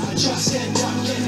I just end up getting